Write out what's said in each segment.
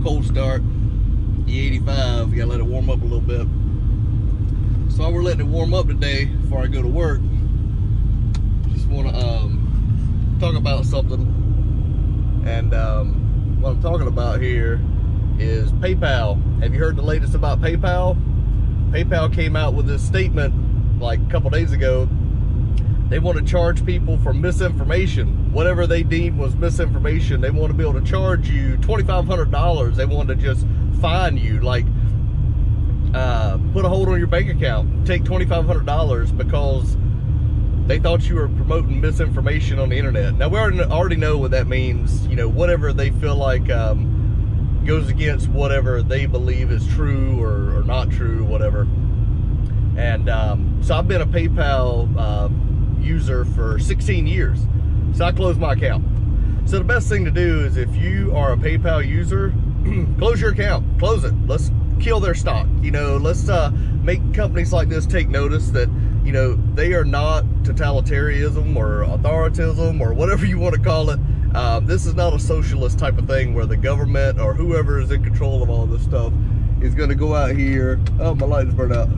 start. E85, you gotta let it warm up a little bit. So we're letting it warm up today before I go to work, just wanna um, talk about something. And um, what I'm talking about here is PayPal. Have you heard the latest about PayPal? PayPal came out with this statement like a couple days ago. They want to charge people for misinformation. Whatever they deem was misinformation, they want to be able to charge you $2,500. They want to just fine you, like uh, put a hold on your bank account, take $2,500 because they thought you were promoting misinformation on the internet. Now we already know what that means. You know, whatever they feel like um, goes against whatever they believe is true or, or not true, whatever. And um, so I've been a PayPal uh, user for 16 years. So I closed my account. So the best thing to do is if you are a PayPal user, close your account, close it. Let's kill their stock. You know, let's uh, make companies like this take notice that, you know, they are not totalitarianism or authoritarianism or whatever you want to call it. Um, this is not a socialist type of thing where the government or whoever is in control of all this stuff is going to go out here. Oh, my light is burned out.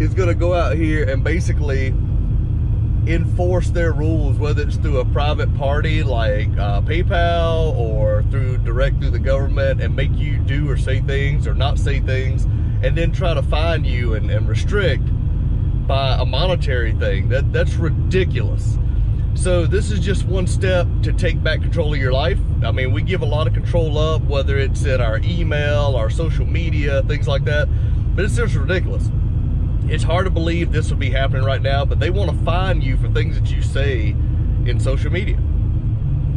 Is going to go out here and basically enforce their rules, whether it's through a private party like uh, PayPal or through direct through the government and make you do or say things or not say things and then try to fine you and, and restrict by a monetary thing. That That's ridiculous. So this is just one step to take back control of your life. I mean, we give a lot of control up, whether it's in our email, our social media, things like that, but it's just ridiculous it's hard to believe this would be happening right now, but they want to fine you for things that you say in social media.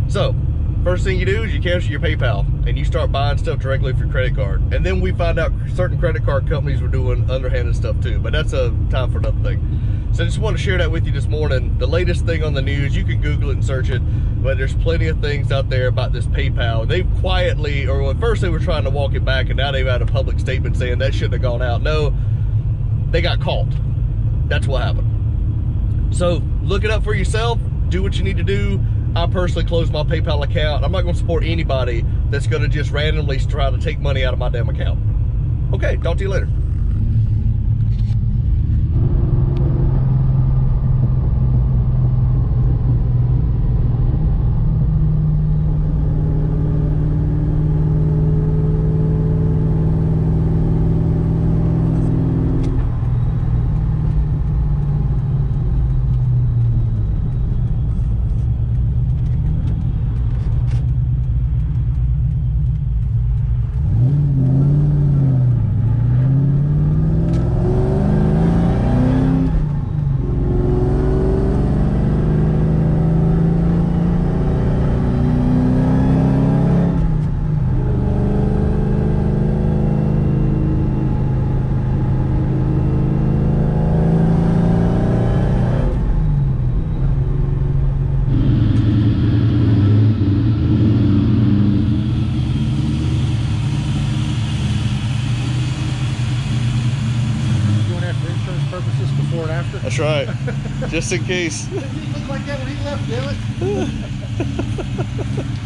So, first thing you do is you cancel your PayPal and you start buying stuff directly with your credit card. And then we find out certain credit card companies were doing underhanded stuff too, but that's a time for another thing. So I just want to share that with you this morning. The latest thing on the news, you can Google it and search it, but there's plenty of things out there about this PayPal. They've quietly, or at first they were trying to walk it back, and now they've had a public statement saying that shouldn't have gone out. No, they got caught. That's what happened. So look it up for yourself. Do what you need to do. I personally closed my PayPal account. I'm not going to support anybody that's going to just randomly try to take money out of my damn account. Okay, talk to you later. That's right. Just in case. He look like that when he left, damn it?